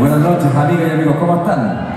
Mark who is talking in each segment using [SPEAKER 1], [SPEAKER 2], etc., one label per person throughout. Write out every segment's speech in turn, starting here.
[SPEAKER 1] buenas noches, amigas y amigos, ¿cómo están?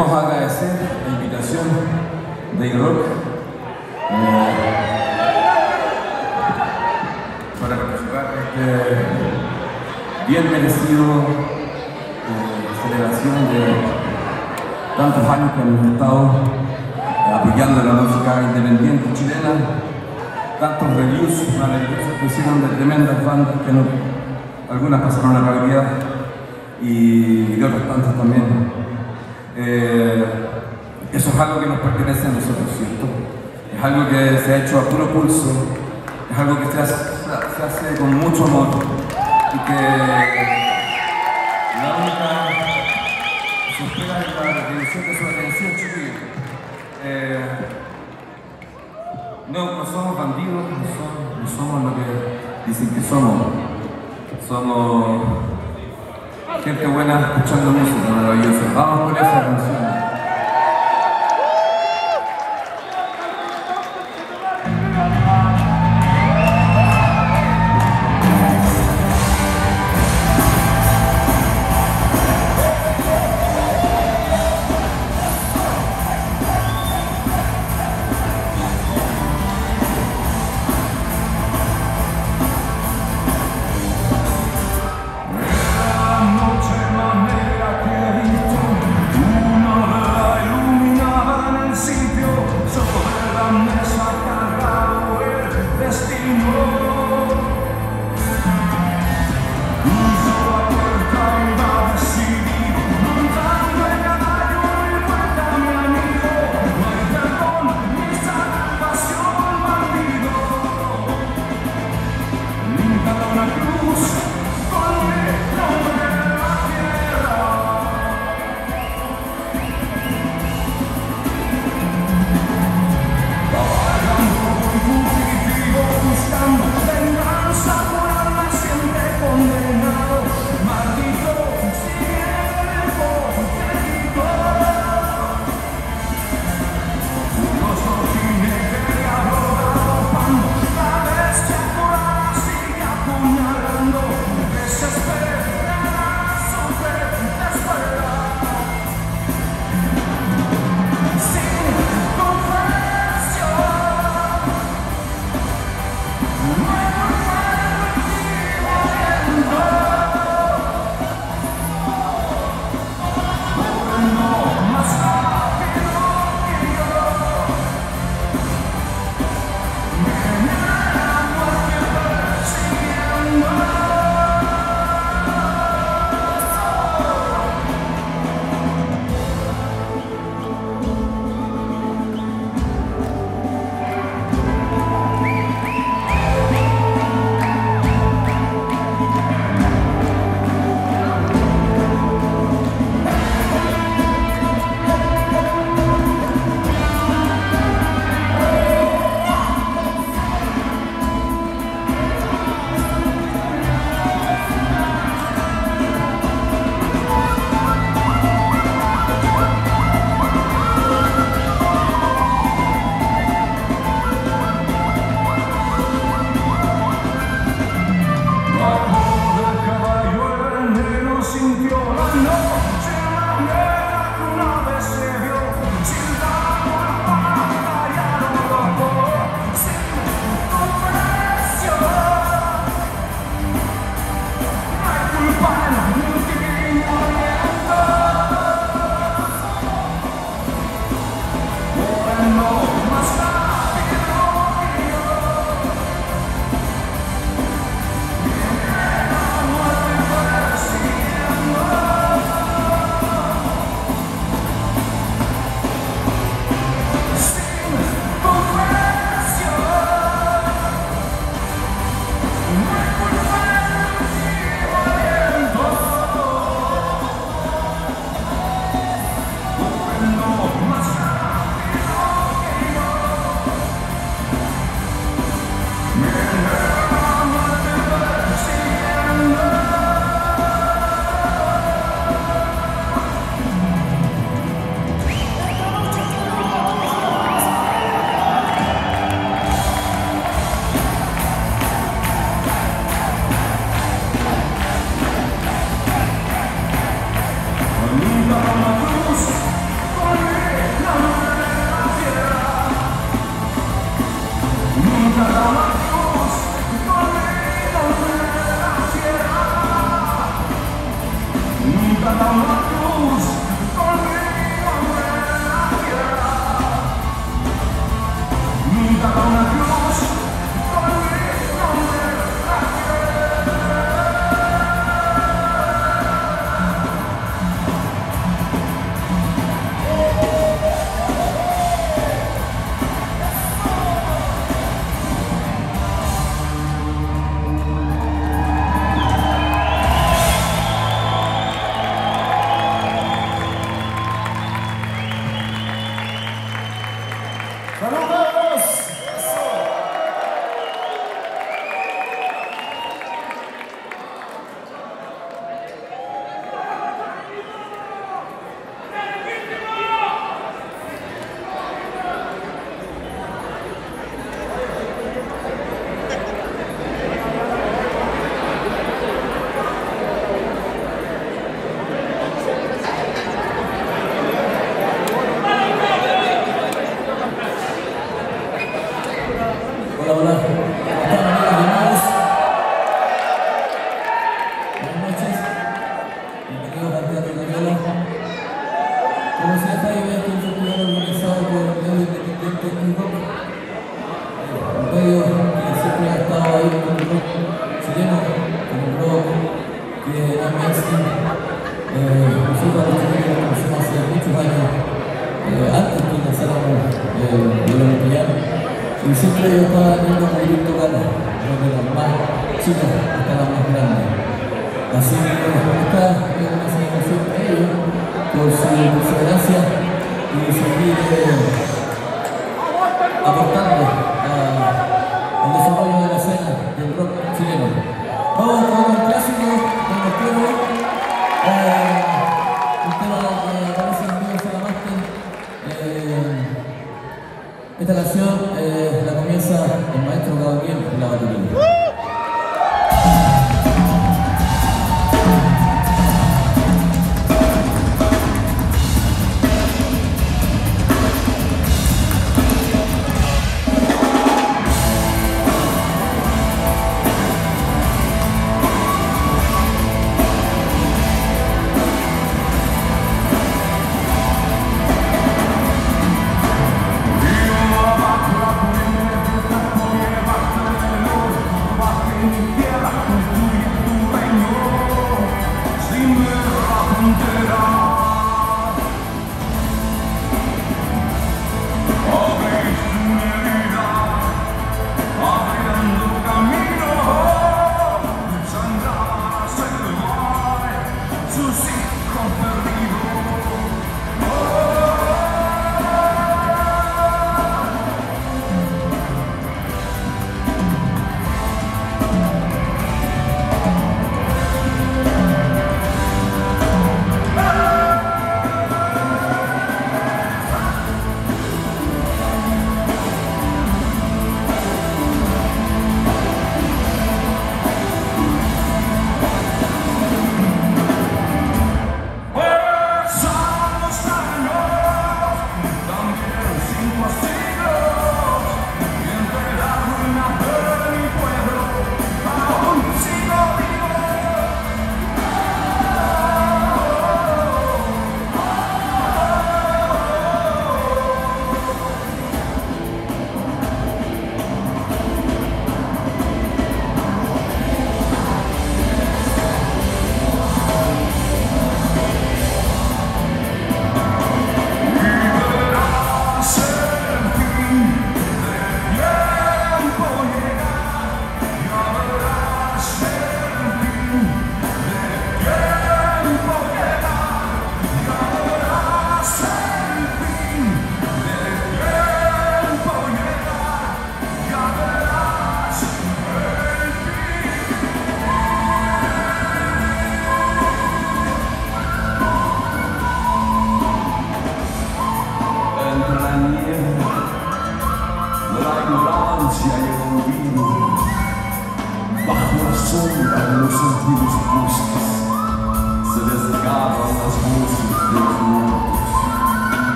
[SPEAKER 2] Queremos agradecer la invitación de Rock eh, para participar este bien merecido eh, celebración de tantos años que hemos estado apoyando la música independiente chilena, tantos reviews maravillosos que hicieron de tremendas bandas que no, algunas pasaron a la realidad y de otras tantas también. Eh, eso es algo que nos pertenece a nosotros, ¿cierto? Es algo que se ha hecho a puro pulso, es algo que se hace, con mucho amor y que la única se espera es la retribución de su atención, chiquillos. Eh, no, no somos bandidos, no somos, no somos lo que dicen que somos. Somos gente buena escuchando música maravillosa. Vamos con esa canción.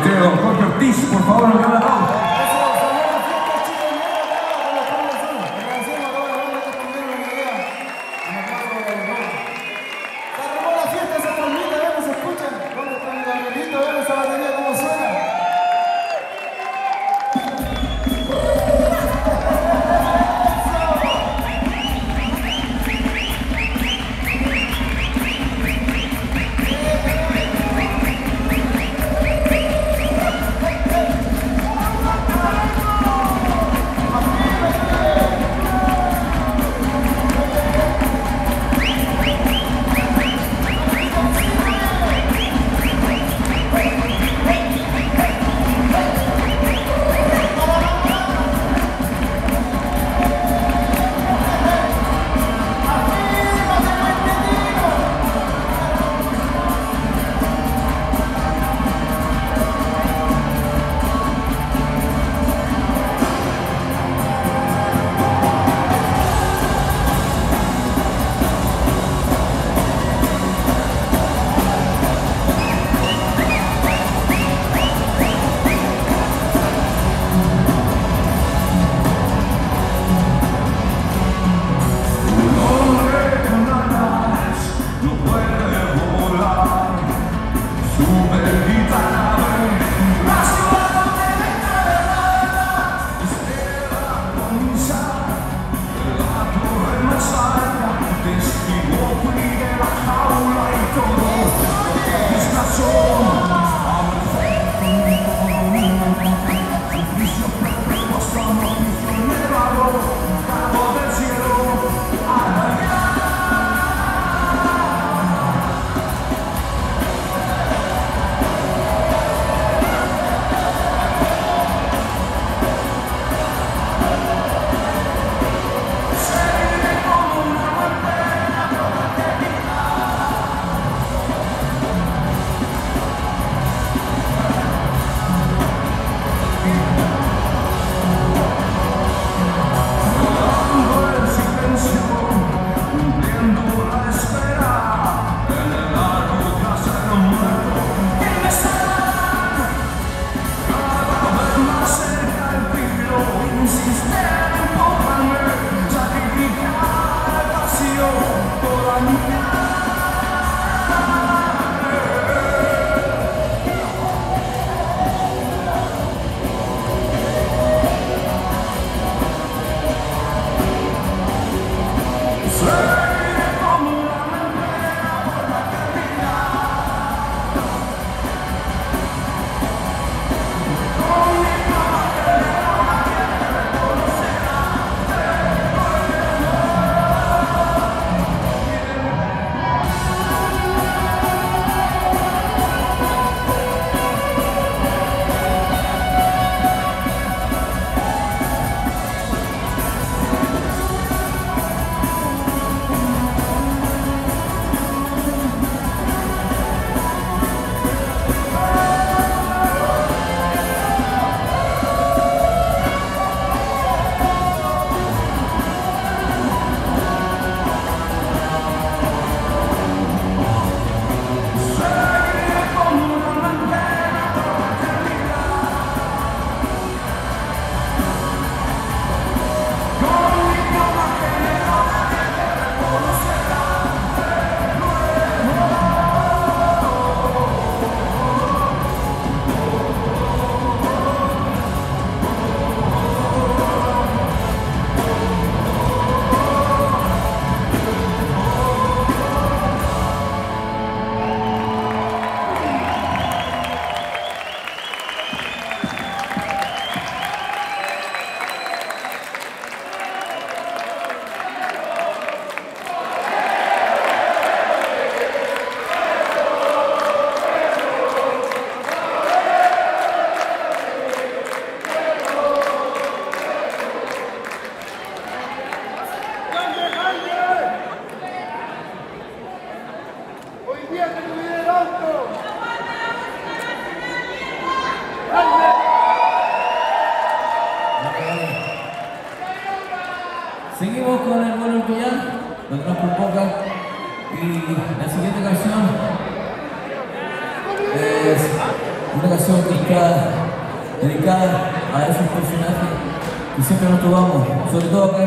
[SPEAKER 3] Mateo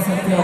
[SPEAKER 3] sobre
[SPEAKER 2] todo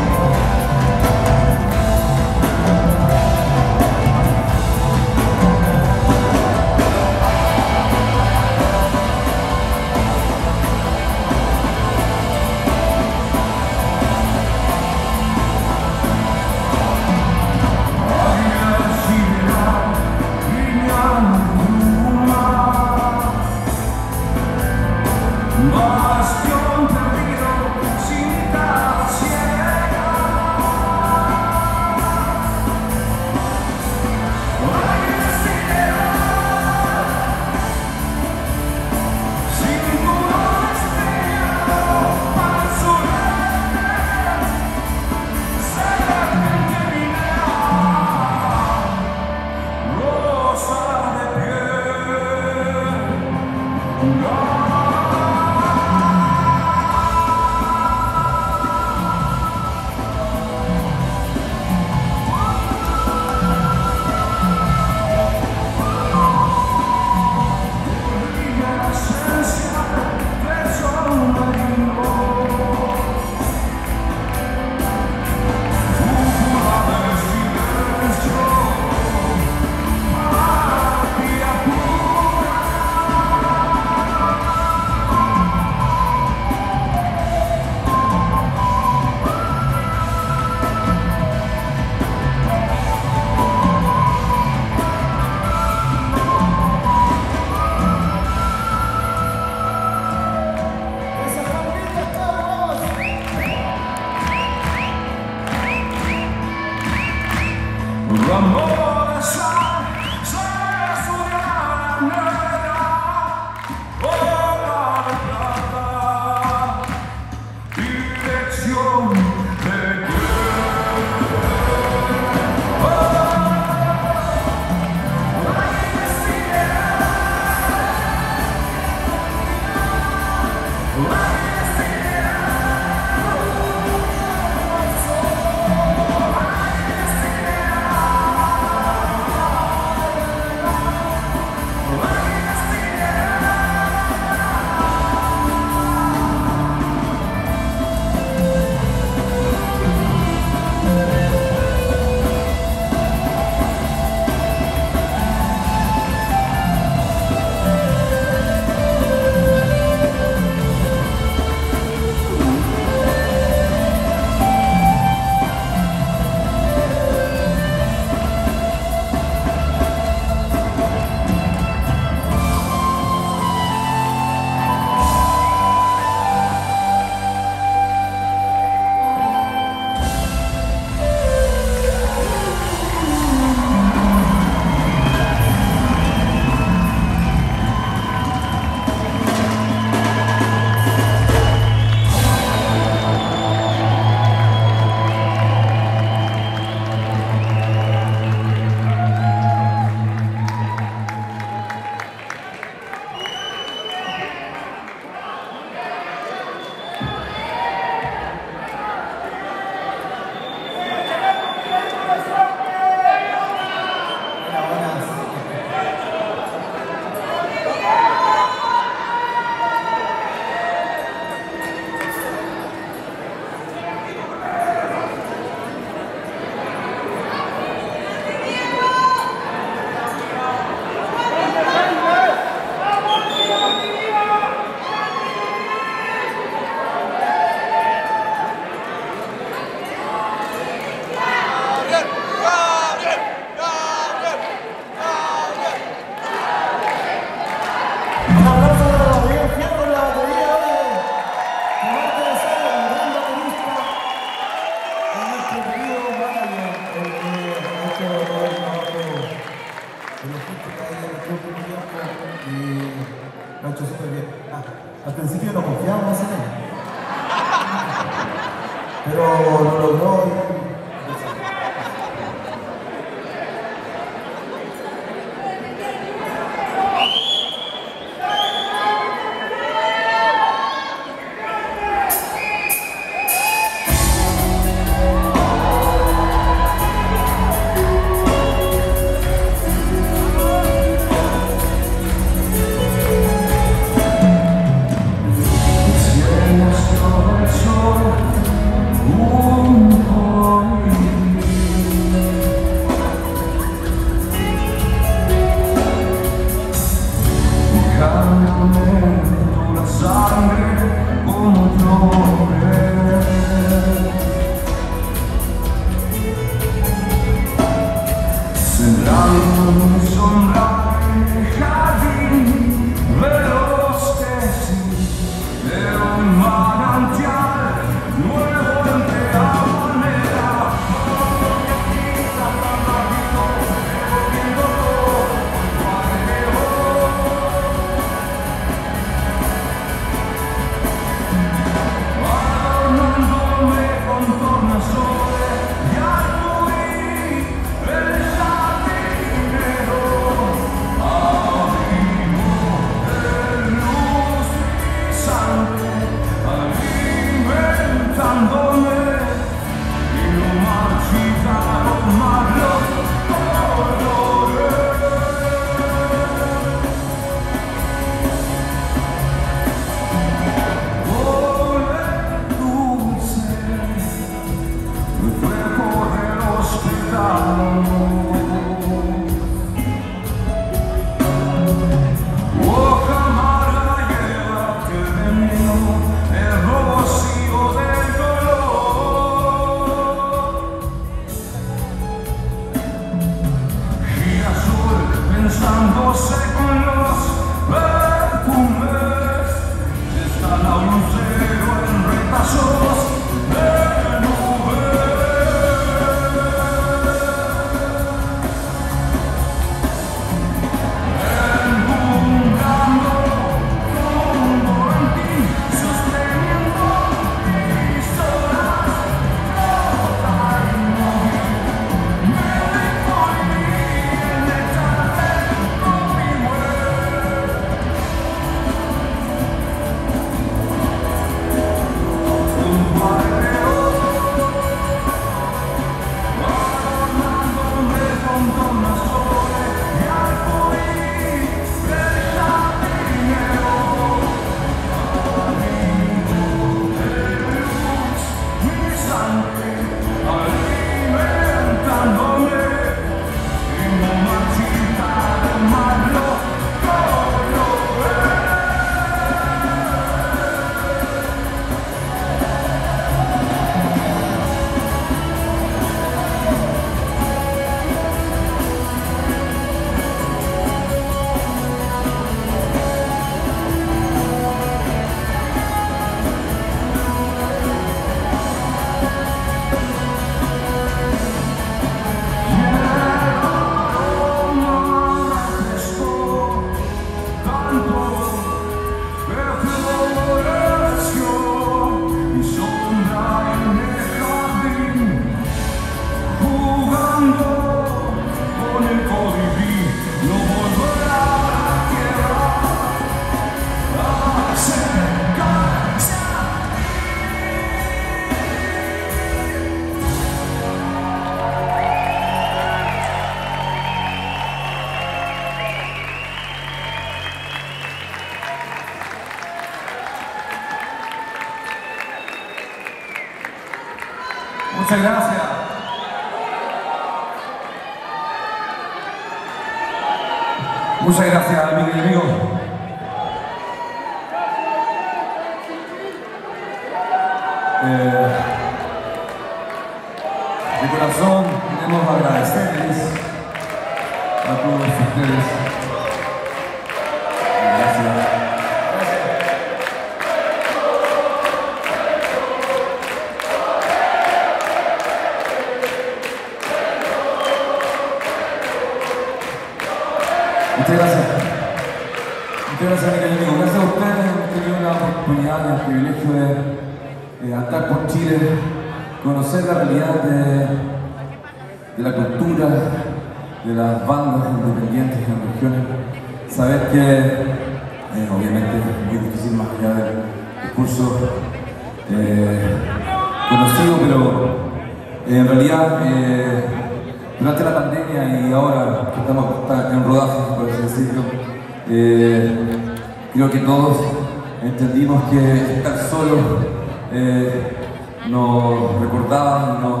[SPEAKER 1] nos recordaba y nos,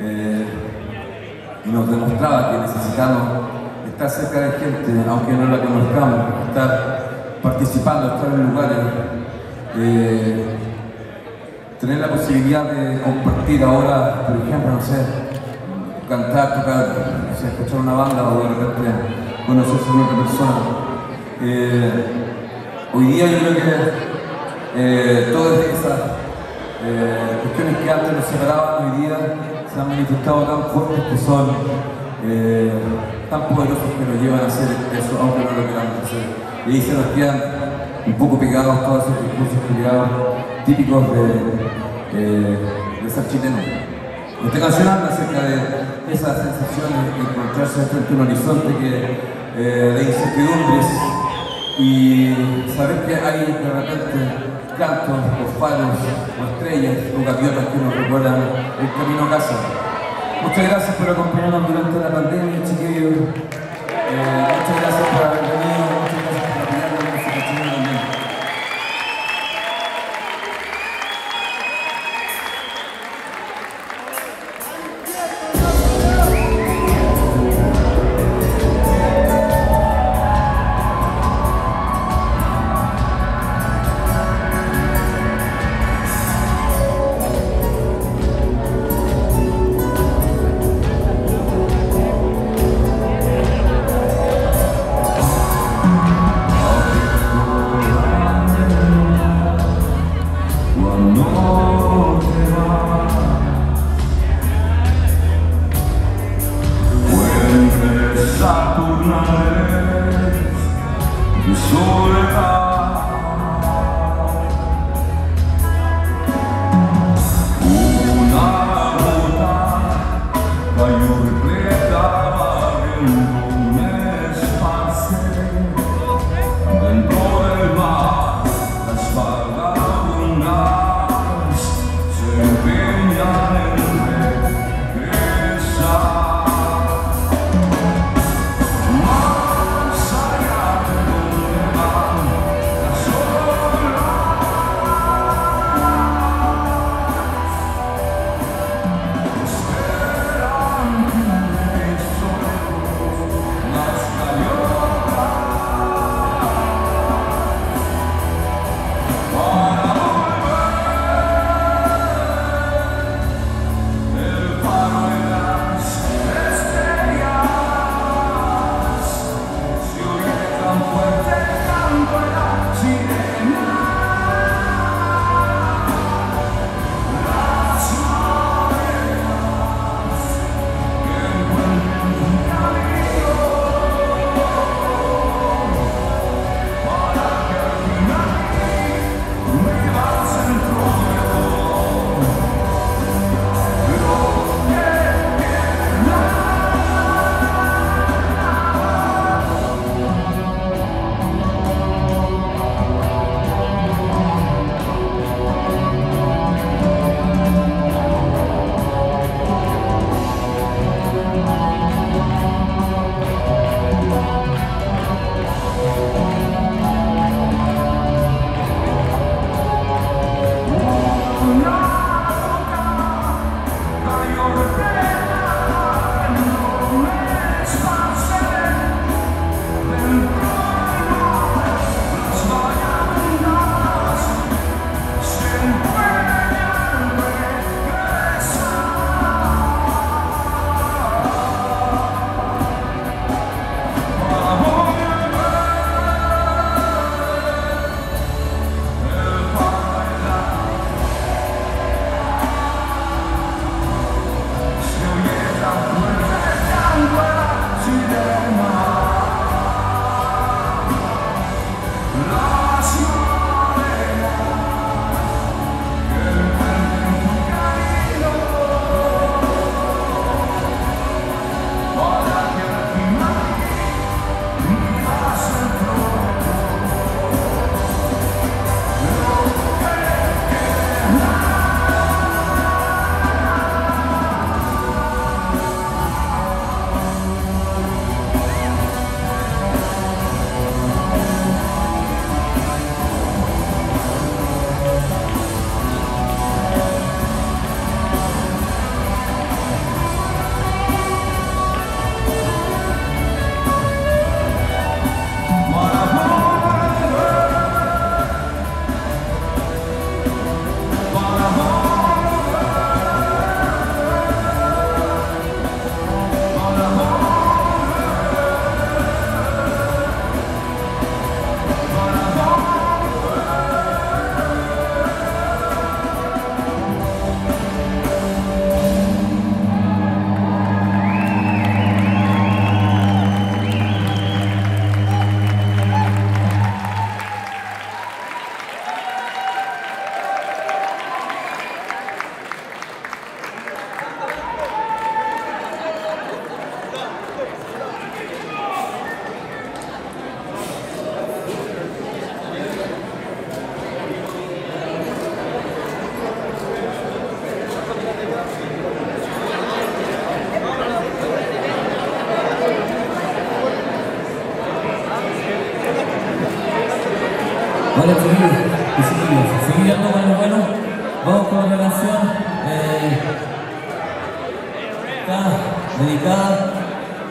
[SPEAKER 1] eh, y nos demostraba que necesitamos estar cerca de gente, aunque no la conozcamos, estar participando, estar en lugares, eh, tener la posibilidad de compartir ahora, por ejemplo, no sé, cantar, tocar, no sé, escuchar una banda o de repente conocerse con otra persona. Eh, hoy día yo creo que eh, todas esas eh, cuestiones que antes nos separaban hoy día se han manifestado tan fuertes que son eh, tan poderosos que nos llevan a hacer eso, aunque no lo queramos hacer. Y ahí se nos quedan un poco pegados todos esos discursos creados típicos de, eh, de ser chileno. Esta canción acerca de esa sensación de encontrarse frente a un horizonte que, eh, de incertidumbres y saber que hay de repente cantos o faros o estrellas o gaviotas que nos recuerdan el camino a casa. Muchas gracias por acompañarnos durante la pandemia, chiquillos. Eh, muchas gracias por haber venido,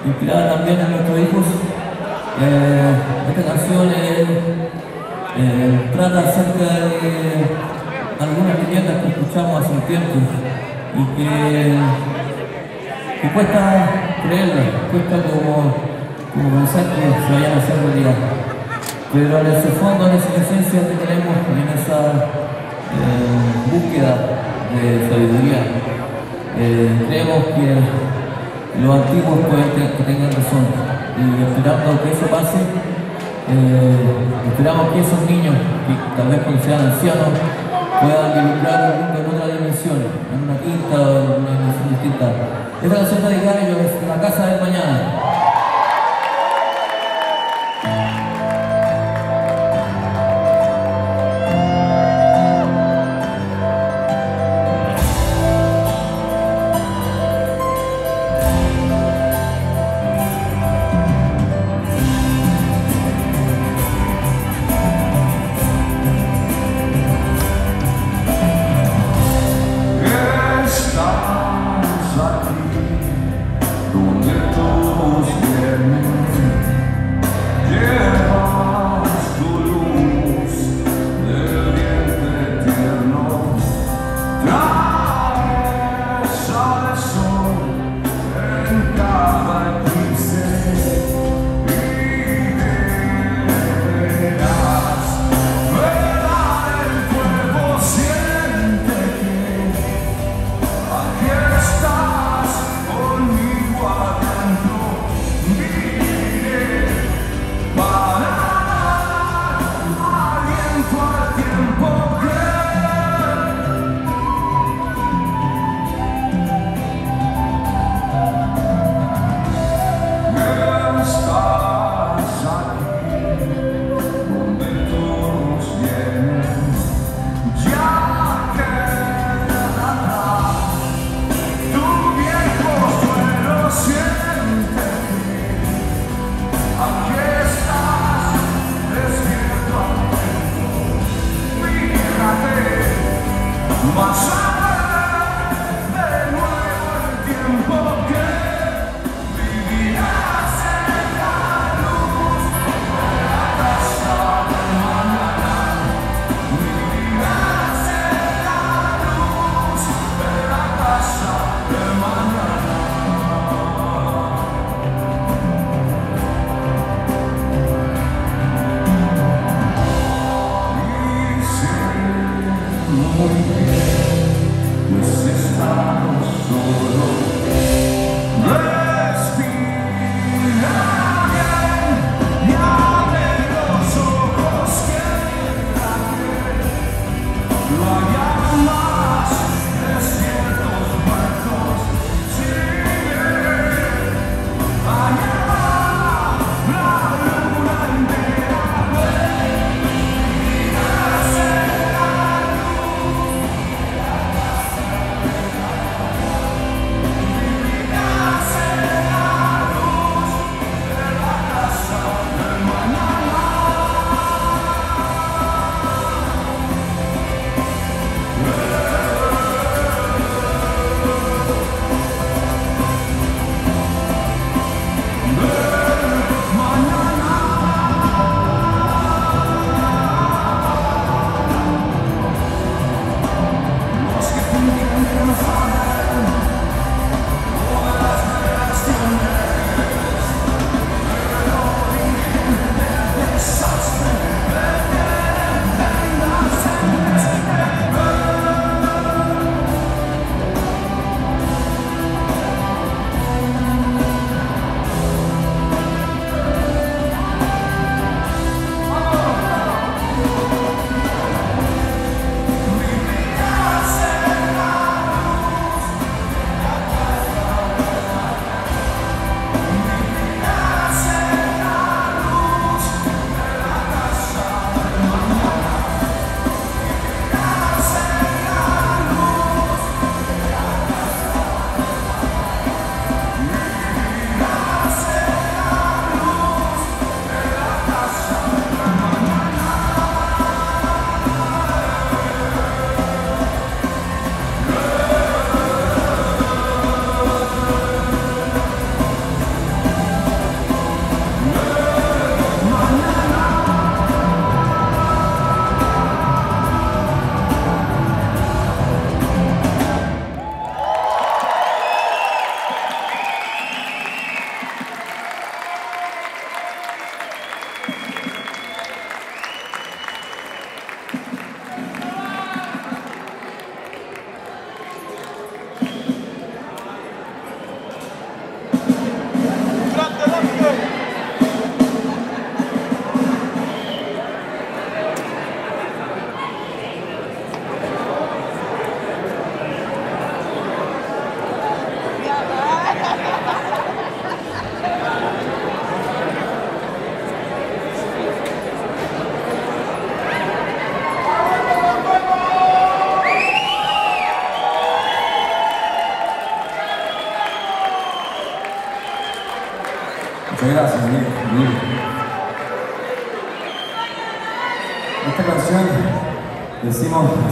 [SPEAKER 2] inspirada también en nuestros hijos. Eh, esta canción eh, trata acerca de algunas leyendas que escuchamos hace un tiempo y que, cuesta creerlas, cuesta como, como pensar que se vayan a hacer realidad pero en ese fondo, en esa esencia que tenemos, en esa eh, búsqueda de sabiduría, creemos que los antiguos pueden que tengan razón y esperando que eso pase, eh, esperamos que esos niños, que tal vez sean ancianos, puedan vislumbrar el mundo en otra dimensión, en una quinta o en una dimensión distinta. Esta canción está dedicada a ellos, La Casa del Mañana.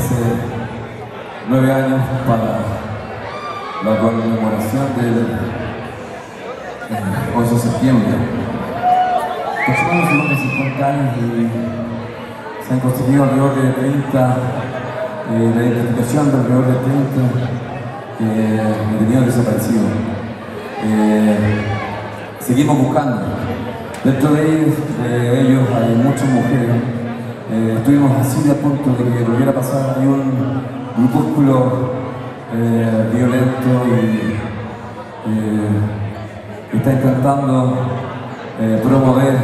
[SPEAKER 1] Hace nueve años para la conmemoración del eh, 11 de septiembre. Aproximadamente unos 50 años y se han constituido alrededor de 30, eh, la identificación de alrededor de 30 eh, detenidos desaparecidos. Eh, seguimos buscando. Dentro de ellos, de ellos hay muchas mujeres. Eh, estuvimos así de a punto de que volviera a pasar. Hay un grupúsculo eh, violento y eh, está intentando promover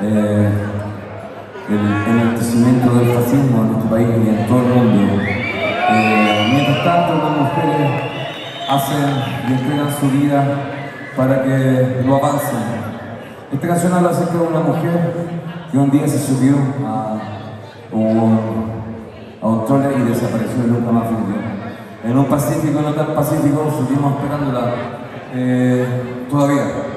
[SPEAKER 1] el enaltecimiento del fascismo en nuestro país y en todo el mundo. Mientras tanto, las mujeres hacen y entregan su vida para que lo avancen. Esta canción habla acerca de una mujer que un día se subió a un, a y desapareció y nunca más volvió. En un pacífico, no tan pacífico, seguimos esperándola eh, todavía.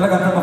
[SPEAKER 2] La cantamos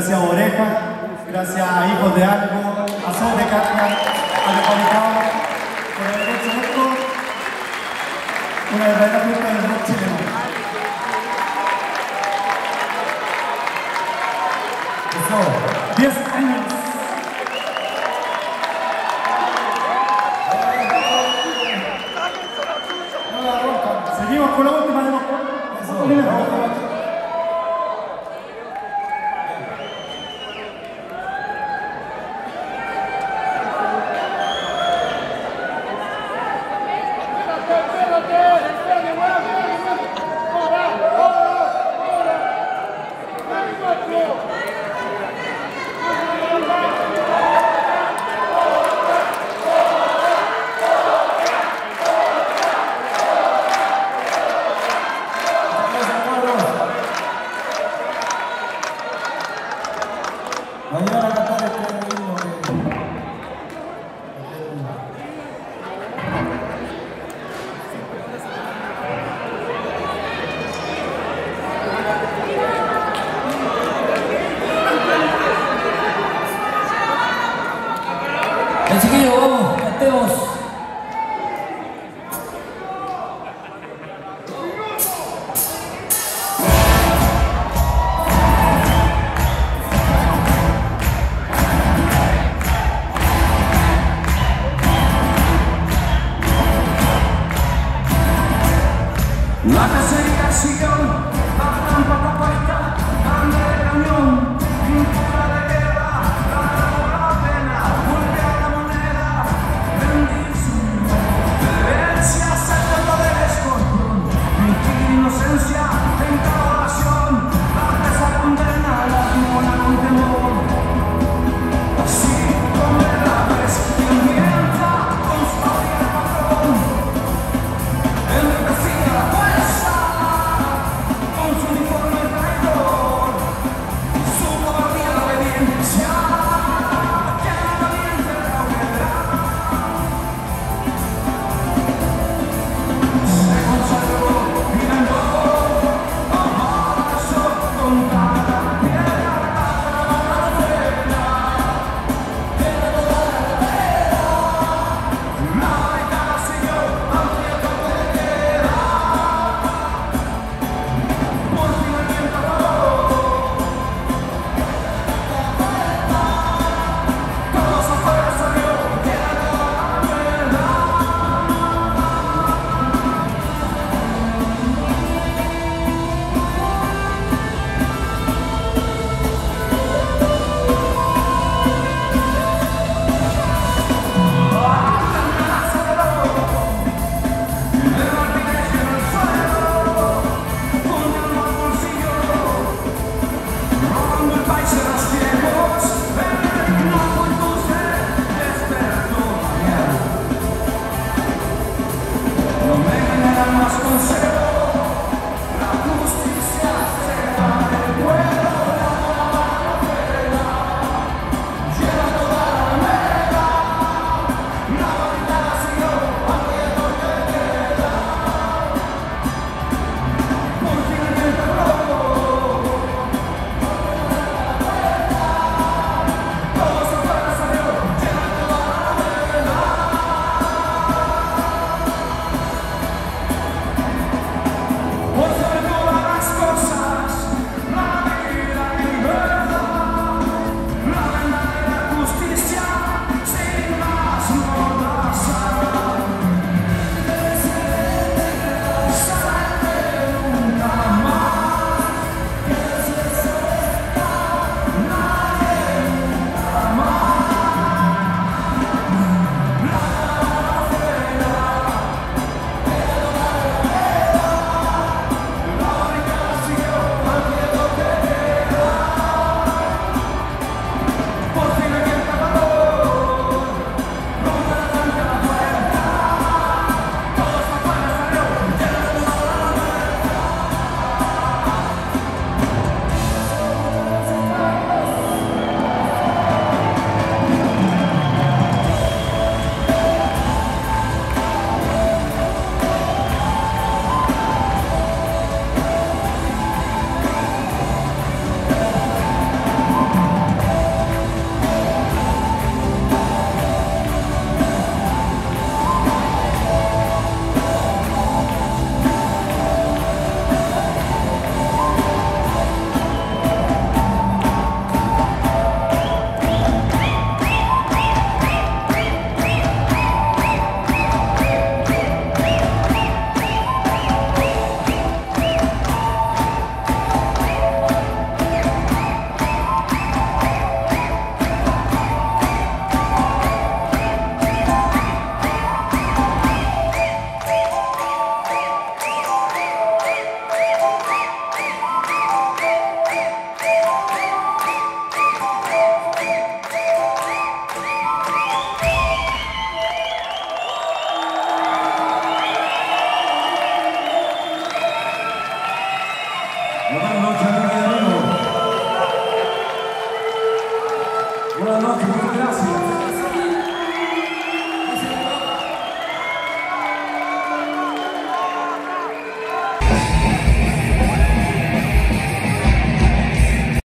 [SPEAKER 4] gracias
[SPEAKER 1] a
[SPEAKER 5] Oreja, gracias a Hijos de Algo, a Sol de a Depalicado, por haber hecho esto, una verdadera fiesta.